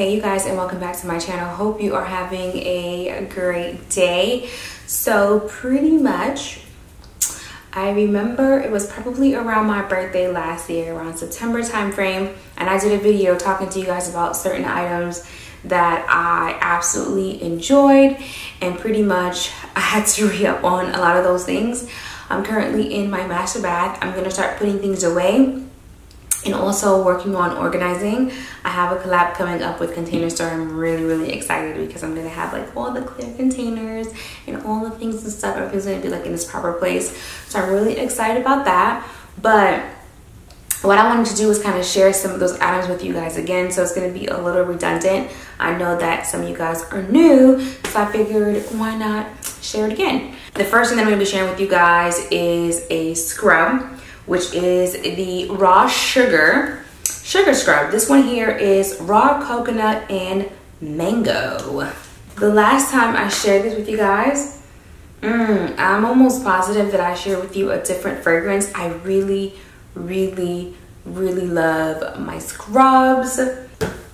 Hey you guys and welcome back to my channel. Hope you are having a great day. So pretty much I remember it was probably around my birthday last year, around September time frame, and I did a video talking to you guys about certain items that I absolutely enjoyed and pretty much I had to re-up on a lot of those things. I'm currently in my master bath. I'm gonna start putting things away and also working on organizing. I have a collab coming up with Container Store. I'm really, really excited because I'm gonna have like all the clear containers and all the things and stuff. Everything's gonna be like in this proper place. So I'm really excited about that. But what I wanted to do was kind of share some of those items with you guys again. So it's gonna be a little redundant. I know that some of you guys are new, so I figured why not share it again. The first thing that I'm gonna be sharing with you guys is a scrub which is the raw sugar sugar scrub. This one here is raw coconut and mango. The last time I shared this with you guys, mm, I'm almost positive that I shared with you a different fragrance. I really, really, really love my scrubs.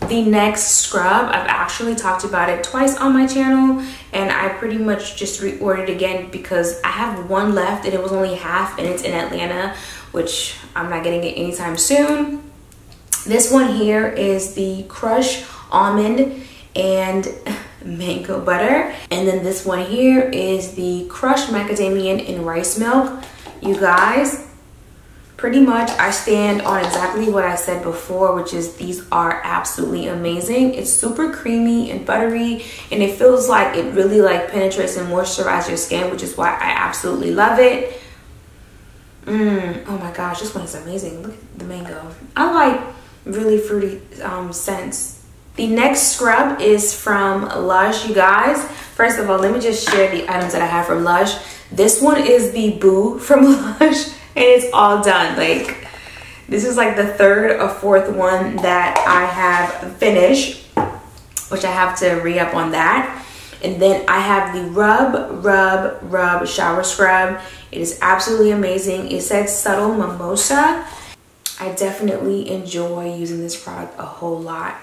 The next scrub, I've actually talked about it twice on my channel and I pretty much just reordered again because I have one left and it was only half and it's in Atlanta which I'm not getting it anytime soon. This one here is the Crush Almond and Mango Butter. And then this one here is the Crush Macadamia and Rice Milk. You guys, pretty much I stand on exactly what I said before, which is these are absolutely amazing. It's super creamy and buttery and it feels like it really like penetrates and moisturizes your skin, which is why I absolutely love it. Mmm, oh my gosh, this one is amazing. Look at the mango. I like really fruity um, scents. The next scrub is from Lush, you guys. First of all, let me just share the items that I have from Lush. This one is the Boo from Lush, it's all done. Like, this is like the third or fourth one that I have finished, which I have to re-up on that. And then I have the Rub, Rub, Rub Shower Scrub. It is absolutely amazing. It says Subtle Mimosa. I definitely enjoy using this product a whole lot.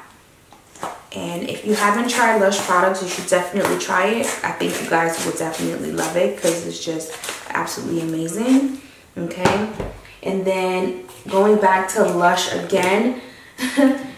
And if you haven't tried Lush products, you should definitely try it. I think you guys will definitely love it because it's just absolutely amazing. Okay. And then going back to Lush again.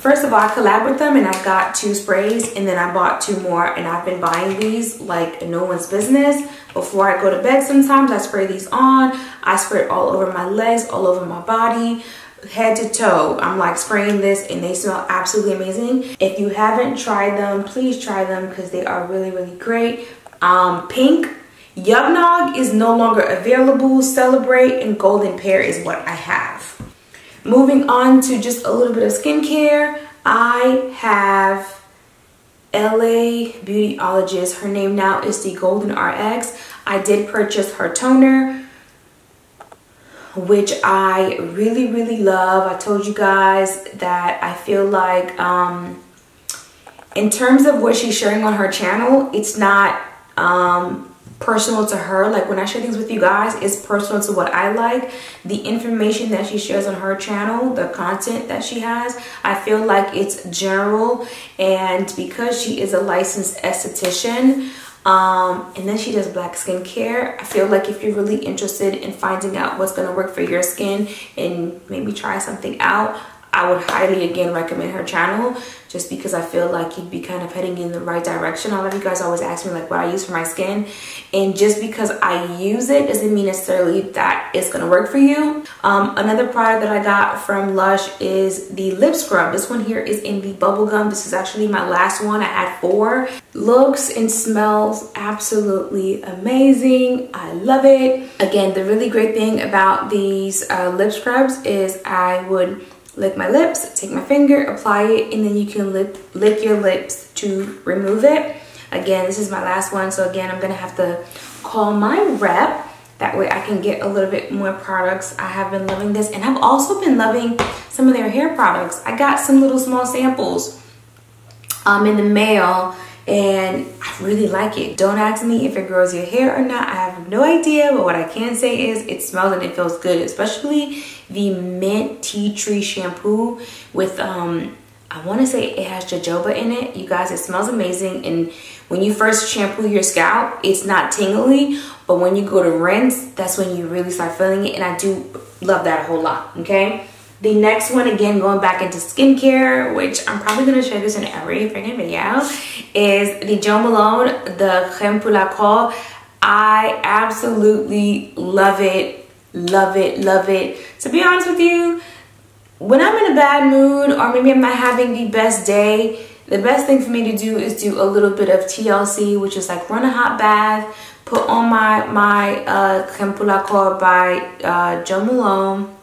First of all, I collab with them and I got two sprays and then I bought two more and I've been buying these like no one's business. Before I go to bed sometimes I spray these on. I spray it all over my legs, all over my body, head to toe. I'm like spraying this and they smell absolutely amazing. If you haven't tried them, please try them because they are really, really great. Um, pink Yog Nog is no longer available. Celebrate and Golden Pear is what I have. Moving on to just a little bit of skincare, I have LA Beautyologist. Her name now is the Golden RX. I did purchase her toner, which I really, really love. I told you guys that I feel like um, in terms of what she's sharing on her channel, it's not um, personal to her. Like when I share things with you guys, it's personal to what I like. The information that she shares on her channel, the content that she has, I feel like it's general. And because she is a licensed esthetician, um, and then she does black skincare. I feel like if you're really interested in finding out what's going to work for your skin and maybe try something out, I would highly again recommend her channel just because I feel like you'd be kind of heading in the right direction. A lot of you guys always ask me like what I use for my skin and just because I use it doesn't mean necessarily that it's gonna work for you. Um, another product that I got from Lush is the lip scrub. This one here is in the bubblegum. This is actually my last one. I had four. Looks and smells absolutely amazing. I love it. Again, the really great thing about these uh, lip scrubs is I would lick my lips, take my finger, apply it, and then you can lip, lick your lips to remove it. Again, this is my last one, so again, I'm gonna have to call my rep. That way I can get a little bit more products. I have been loving this, and I've also been loving some of their hair products. I got some little small samples um, in the mail, and I really like it. Don't ask me if it grows your hair or not. I have no idea, but what I can say is it smells and it feels good, especially the mint tea tree shampoo with um, I want to say it has jojoba in it. You guys, it smells amazing. And when you first shampoo your scalp, it's not tingly. But when you go to rinse, that's when you really start feeling it. And I do love that a whole lot, okay? The next one, again, going back into skincare, which I'm probably going to show this in every freaking video, is the Jo Malone, the Creme pour. I absolutely love it, love it, love it. To be honest with you, when I'm in a bad mood or maybe I'm not having the best day, the best thing for me to do is do a little bit of TLC, which is like run a hot bath, put on my, my uh, Creme by uh, Jo Malone,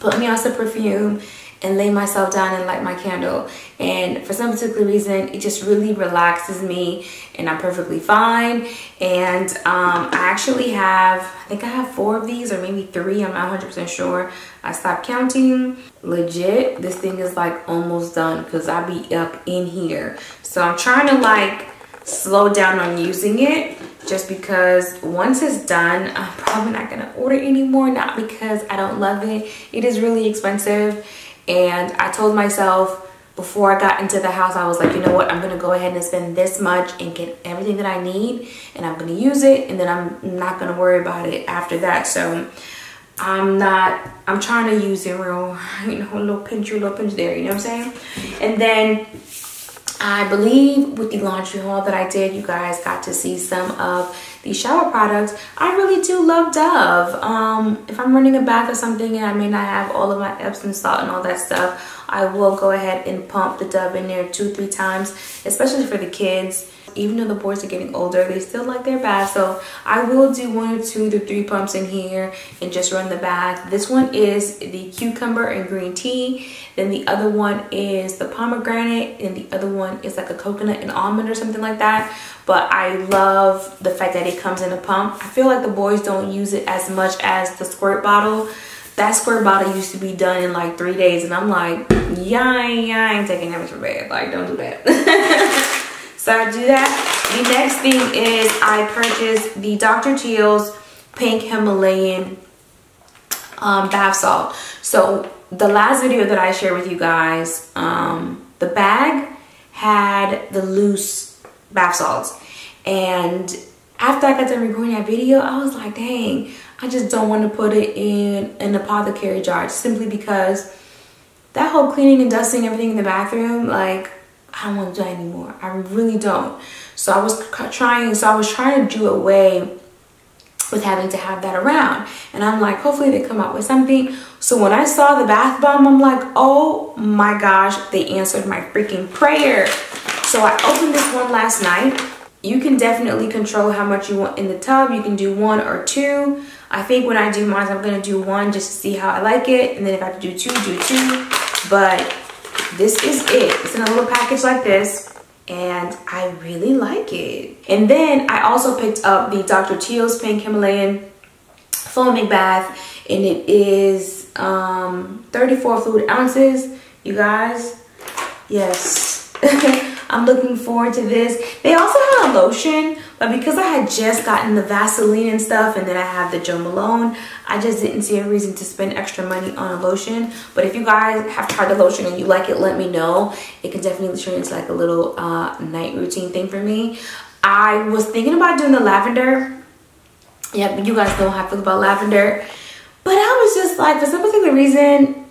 put me on some perfume, and lay myself down and light my candle. And for some particular reason, it just really relaxes me and I'm perfectly fine. And um, I actually have, I think I have four of these or maybe three, I'm not 100% sure. I stopped counting. Legit, this thing is like almost done because I be up in here. So I'm trying to like slow down on using it just because once it's done, I'm probably not gonna order anymore, not because I don't love it. It is really expensive and I told myself before I got into the house, I was like, you know what, I'm gonna go ahead and spend this much and get everything that I need and I'm gonna use it and then I'm not gonna worry about it after that. So I'm not, I'm trying to use it real, you know, a little pinch, a little pinch there, you know what I'm saying? And then I believe with the laundry haul that I did, you guys got to see some of the shower products. I really do love Dove. Um, if I'm running a bath or something and I may not have all of my Epsom salt and all that stuff, I will go ahead and pump the Dove in there two, three times, especially for the kids even though the boys are getting older they still like their bath. So i will do one or two to three pumps in here and just run the bath. This one is the cucumber and green tea. Then the other one is the pomegranate. And the other one is like a coconut and almond or something like that. But i love the fact that it comes in a pump. I feel like the boys don't use it as much as the squirt bottle. That squirt bottle used to be done in like three days. And i'm like yeah, yeah i ain't taking that much for bed. Like don't do that So I do that. The next thing is I purchased the Dr. Teal's Pink Himalayan um, bath salt. So the last video that I shared with you guys, um, the bag had the loose bath salts. And after I got done recording that video, I was like, dang, I just don't want to put it in an apothecary jar simply because that whole cleaning and dusting everything in the bathroom, like I don't want to do that anymore. I really don't. So I was trying, so I was trying to do away with having to have that around. And I'm like, hopefully they come out with something. So when I saw the bath bomb, I'm like, oh my gosh, they answered my freaking prayer. So I opened this one last night. You can definitely control how much you want in the tub. You can do one or two. I think when I do mine, I'm gonna do one just to see how I like it. And then if I do two, do two. But this is it. It's in a little package like this and I really like it. And then I also picked up the Dr. Teal's Pink Himalayan Foaming Bath and it is um, 34 fluid ounces. You guys, yes. I'm looking forward to this. They also have a lotion, but because I had just gotten the Vaseline and stuff, and then I have the Jo Malone, I just didn't see a reason to spend extra money on a lotion. But if you guys have tried the lotion and you like it, let me know. It can definitely turn into like a little uh, night routine thing for me. I was thinking about doing the lavender. Yeah, you guys know how I feel about lavender. But I was just like, for some particular reason,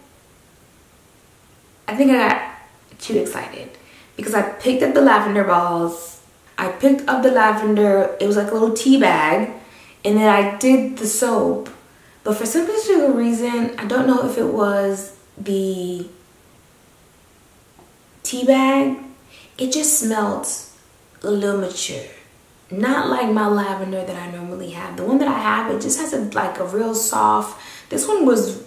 I think I got too excited because I picked up the lavender balls. I picked up the lavender, it was like a little tea bag, and then I did the soap. But for some particular reason, I don't know if it was the tea bag, it just smelled a little mature. Not like my lavender that I normally have. The one that I have, it just has a, like a real soft, this one was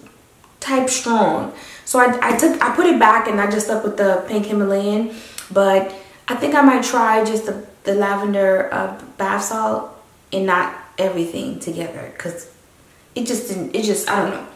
type strong. So I, I took, I put it back and I just stuck with the pink Himalayan but I think I might try just the, the lavender uh, bath salt and not everything together because it just didn't, it just, I don't know.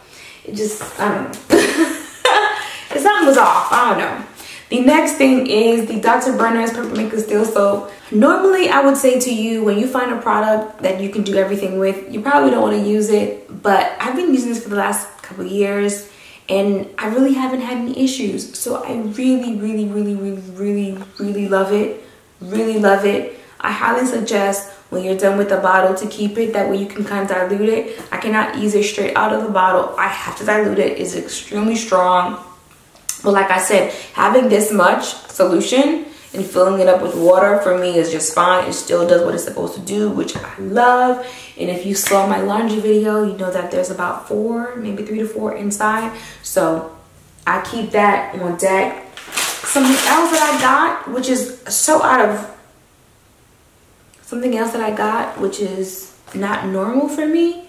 It just, I don't know. something was off, I don't know. The next thing is the Dr. Bronner's Peppermint Castile Soap. Normally, I would say to you, when you find a product that you can do everything with, you probably don't want to use it. But I've been using this for the last couple years and I really haven't had any issues. So I really, really, really, really, really, really love it. Really love it. I highly suggest when you're done with the bottle to keep it. That way you can kind of dilute it. I cannot use it straight out of the bottle. I have to dilute it. It's extremely strong. But like I said, having this much solution and filling it up with water for me is just fine. It still does what it's supposed to do, which I love. And if you saw my laundry video, you know that there's about four, maybe three to four inside. So I keep that on deck. Something else that I got, which is so out of something else that I got, which is not normal for me,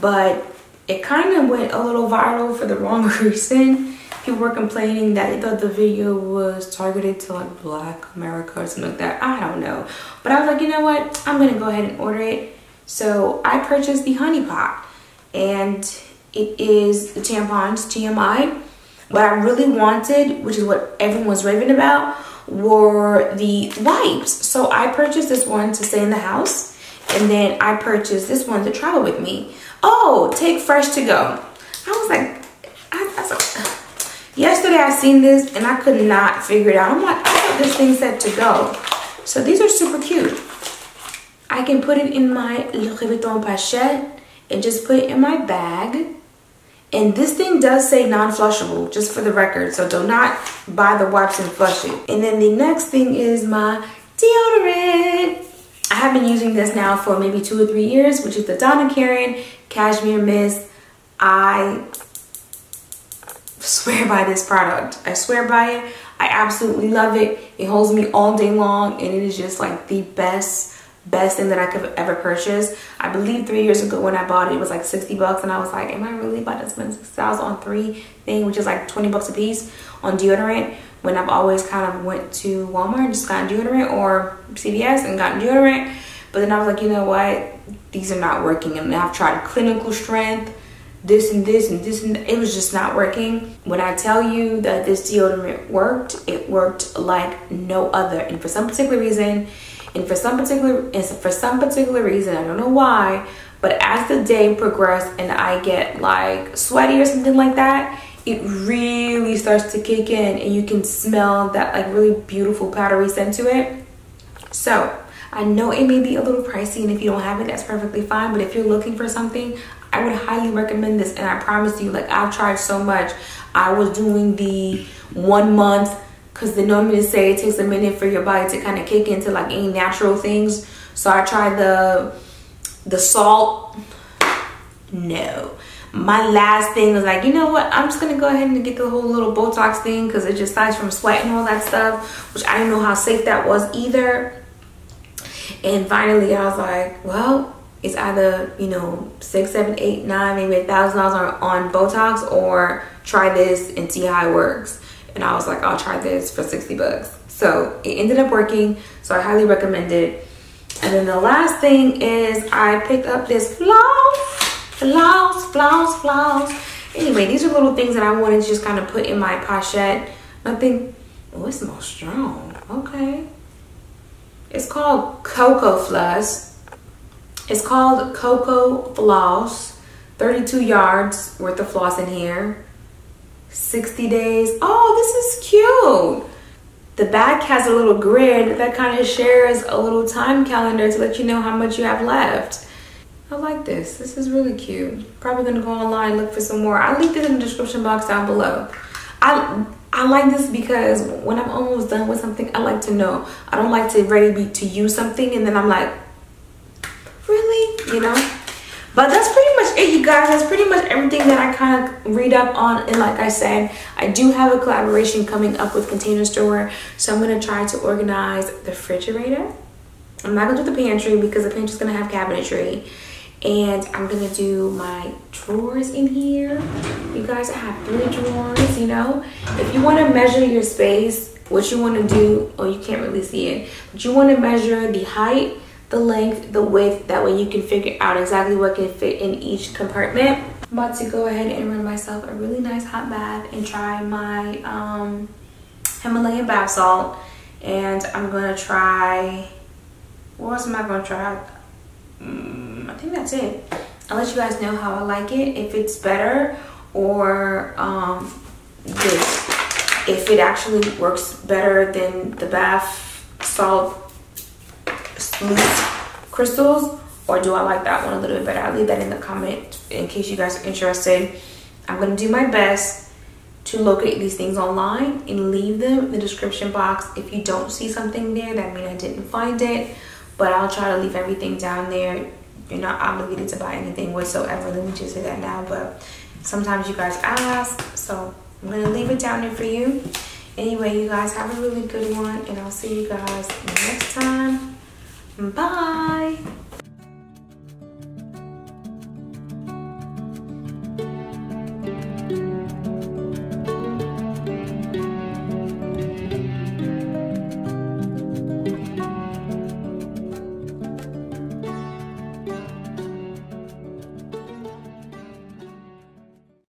but it kind of went a little viral for the wrong reason. People were complaining that they thought the video was targeted to like black America or something like that. I don't know. But I was like, you know what? I'm going to go ahead and order it. So I purchased the Honey Pot and it is the tampons TMI. What I really wanted, which is what everyone was raving about, were the wipes. So I purchased this one to stay in the house. And then I purchased this one to travel with me. Oh, take fresh to go. I was like, I, I was like, yesterday I seen this and I could not figure it out. I'm like, I thought this thing said to go. So these are super cute. I can put it in my Louis Vuitton pochette and just put it in my bag and this thing does say non-flushable, just for the record. So do not buy the wipes and flush it. And then the next thing is my deodorant. I have been using this now for maybe two or three years, which is the Donna Karan Cashmere Mist. I swear by this product. I swear by it. I absolutely love it. It holds me all day long and it is just like the best best thing that I could ever purchase. I believe three years ago when I bought it, it was like 60 bucks and I was like, am I really about to spend six dollars on three thing, which is like 20 bucks a piece on deodorant when I've always kind of went to Walmart and just gotten deodorant or CVS and gotten deodorant. But then I was like, you know what? These are not working. And I've tried clinical strength, this and this and this and it was just not working. When I tell you that this deodorant worked, it worked like no other. And for some particular reason, and for some particular for some particular reason, I don't know why, but as the day progressed and I get like sweaty or something like that, it really starts to kick in and you can smell that like really beautiful powdery scent to it. So I know it may be a little pricey and if you don't have it, that's perfectly fine. But if you're looking for something, I would highly recommend this. And I promise you, like I've tried so much. I was doing the one month because they normally say it takes a minute for your body to kind of kick into like any natural things. So I tried the the salt. No. My last thing was like, you know what? I'm just gonna go ahead and get the whole little Botox thing because it just stops from sweat and all that stuff, which I didn't know how safe that was either. And finally, I was like, well, it's either you know six, seven, eight, nine, maybe a thousand dollars on Botox, or try this and see how it works and I was like, I'll try this for 60 bucks. So it ended up working. So I highly recommend it. And then the last thing is I picked up this floss, floss, floss, floss. Anyway, these are little things that I wanted to just kind of put in my pochette. Nothing, oh, it smells strong. Okay. It's called Cocofloss. It's called Cocofloss. 32 yards worth of floss in here. 60 days. Oh, this is cute. The back has a little grid that kind of shares a little time calendar to let you know how much you have left. I like this. This is really cute. Probably gonna go online look for some more. I'll link it in the description box down below. I I like this because when I'm almost done with something, I like to know. I don't like to ready be to use something and then I'm like, really? You know? but that's pretty much it you guys that's pretty much everything that i kind of read up on and like i said i do have a collaboration coming up with container store so i'm going to try to organize the refrigerator. I'm not going to do the pantry because the pantry's going to have cabinetry and i'm going to do my drawers in here. You guys I have three drawers you know? If you want to measure your space what you want to do oh you can't really see it but you want to measure the height the length, the width, that way you can figure out exactly what can fit in each compartment. I'm about to go ahead and run myself a really nice hot bath and try my um, Himalayan bath salt. And I'm gonna try, what else am I gonna try? Mm, I think that's it. I'll let you guys know how I like it. If it's better or um, this. If it actually works better than the bath salt crystals or do I like that one a little bit better? I'll leave that in the comment in case you guys are interested. I'm going to do my best to locate these things online and leave them in the description box. If you don't see something there, that means I didn't find it. But I'll try to leave everything down there. You're not obligated to buy anything whatsoever. Let me just say that now. But sometimes you guys ask. So I'm going to leave it down there for you. Anyway, you guys have a really good one. And I'll see you guys next time. Bye.